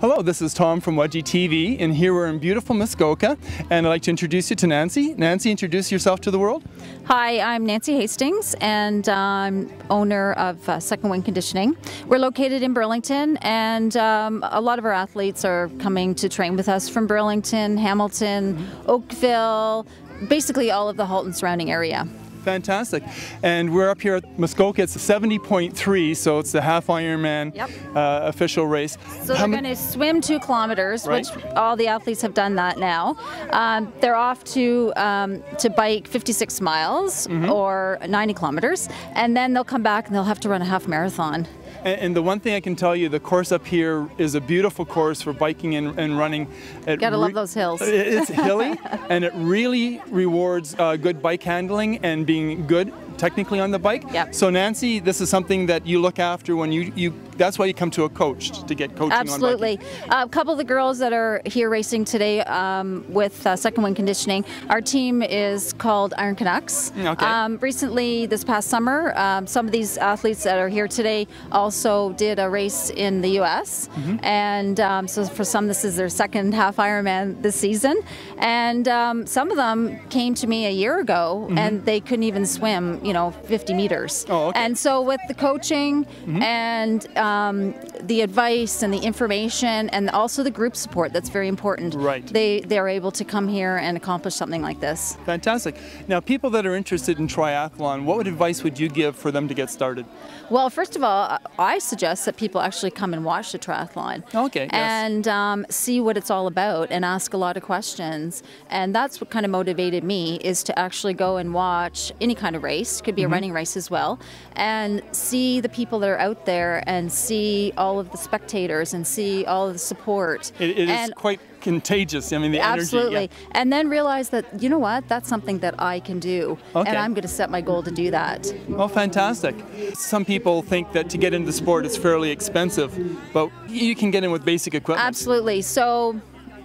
Hello, this is Tom from Wedgie TV, and here we're in beautiful Muskoka, and I'd like to introduce you to Nancy. Nancy, introduce yourself to the world. Hi, I'm Nancy Hastings, and I'm owner of uh, Second Wind Conditioning. We're located in Burlington, and um, a lot of our athletes are coming to train with us from Burlington, Hamilton, Oakville, basically all of the Halton surrounding area. Fantastic. And we're up here at Muskoka. It's 70.3, so it's the half Ironman Yep. uh, official race. So How they're going to swim two kilometers, Right. which all the athletes have done that now. Um, they're off to um, to bike 56 miles Mm-hmm. or 90 kilometers, and then they'll come back and they'll have to run a half marathon. And, and the one thing I can tell you, the course up here is a beautiful course for biking and, and running. It Gotta love those hills. it- It's hilly, and it really rewards uh, good bike handling and being good technically on the bike. Yep. So Nancy, this is something that you look after when you, you that's why you come to a coach to get coaching on Absolutely. Uh, a couple of the girls that are here racing today um, with uh, Second Wind Conditioning, our team is called Iron Canucks. Okay. Um, recently, this past summer, um, some of these athletes that are here today also did a race in the U.S. Mm-hmm. And um, so for some, this is their second half Ironman this season. And um, some of them came to me a year ago and they couldn't even swim, you know, 50 meters. Mm-hmm. Oh, okay. And so with the coaching and um, the advice and the information and also the group support, that's very important. Right. They they're able to come here and accomplish something like this. Fantastic. Now, people that are interested in triathlon, what advice would you give for them to get started? Well, first of all, I- suggest that people actually come and watch the triathlon. Okay, yes. And um, see what it's all about and ask a lot of questions. And that's what kind of motivated me is to actually go and watch any kind of race, could be Mm-hmm. a running race as well, and see the people that are out there and see all of the spectators and see all of the support. It, it is quite contagious. I mean, the Absolutely. energy. And then realize that, you know what, that's something that I can do. Okay. And I'm going to set my goal to do that. Yeah. Well, fantastic. Some people think that to get into the sport is fairly expensive, but you can get in with basic equipment. Absolutely. So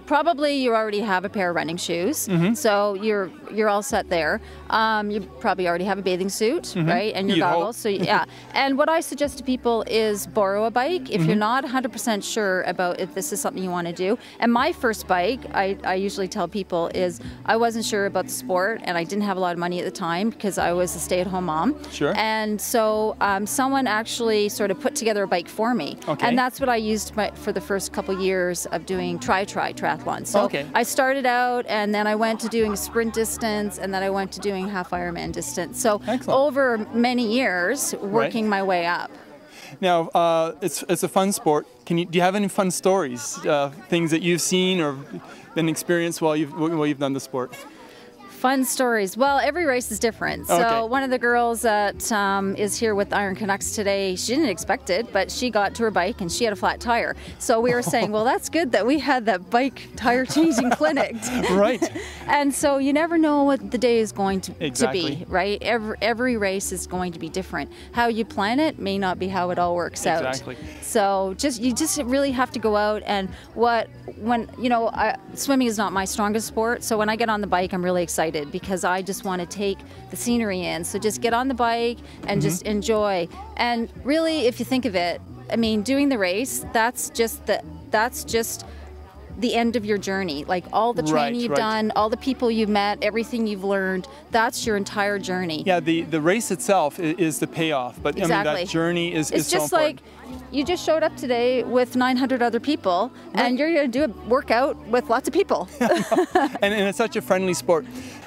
probably you already have a pair of running shoes, Mm-hmm. so you're you're all set there. Um, you probably already have a bathing suit, right, and your Mm-hmm. You'd hope. goggles. So yeah. and what I suggest to people is borrow a bike if Mm-hmm. you're not 100% sure about if this is something you want to do. And my first bike, I, I usually tell people is I wasn't sure about the sport, and I didn't have a lot of money at the time because I was a stay-at-home mom. Sure. And so um, someone actually sort of put together a bike for me, Okay. and that's what I used my, for the first couple years of doing try try triathlon. So Okay. I started out, and then I went to doing sprint distance, and then I went to doing half Ironman distance. So Excellent. over many years, working my way up. Now, uh, it's, it's a fun sport. Can you, do you have any fun stories, uh, things that you've seen or been experienced while you've, while you've done the sport? Fun stories. Well, every race is different. So Okay. one of the girls that um, is here with Iron Canucks today, she didn't expect it, but she got to her bike and she had a flat tire. So we were saying, well, that's good that we had that bike tire changing clinic. Right. And so you never know what the day is going to, to be, right? Every, every race is going to be different. How you plan it may not be how it all works out. Exactly. So just you just really have to go out and what when you know I, swimming is not my strongest sport. So when I get on the bike, I'm really excited because I just want to take the scenery in. So just get on the bike and just mm-hmm. enjoy. And really, if you think of it, I mean, doing the race that's just the that's just the end of your journey. Like all the training Right, you've right. done, all the people you've met, everything you've learned, that's your entire journey. Yeah, the, the race itself is, is the payoff, but I mean, Exactly. that journey is, It's is just important. like you just showed up today with 900 other people, and you're going to do a workout with lots of people. and, and it's such a friendly sport.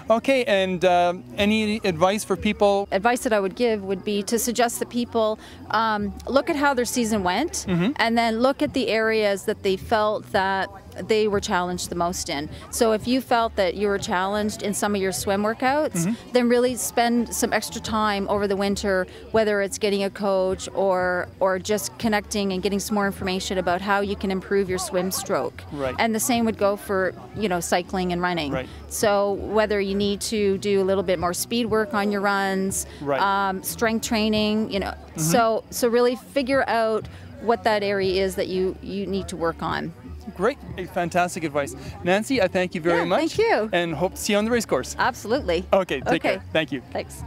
Okay, and um, any advice for people? Advice that I would give would be to suggest that people um, look at how their season went, Mm-hmm. and then look at the areas that they felt that they were challenged the most in. So if you felt that you were challenged in some of your swim workouts, Mm-hmm. then really spend some extra time over the winter, whether it's getting a coach or or just connecting and getting some more information about how you can improve your swim stroke. Right. And the same would go for you know cycling and running. Right. So whether you need to do a little bit more speed work on your runs, Right. um, strength training, you know, so so really figure out what that area is that you you need to work on. Great, fantastic advice. Nancy, I thank you very Yeah, much. thank you. And hope to see you on the race course. Absolutely. Okay, take Okay. care. Thank you. Thanks.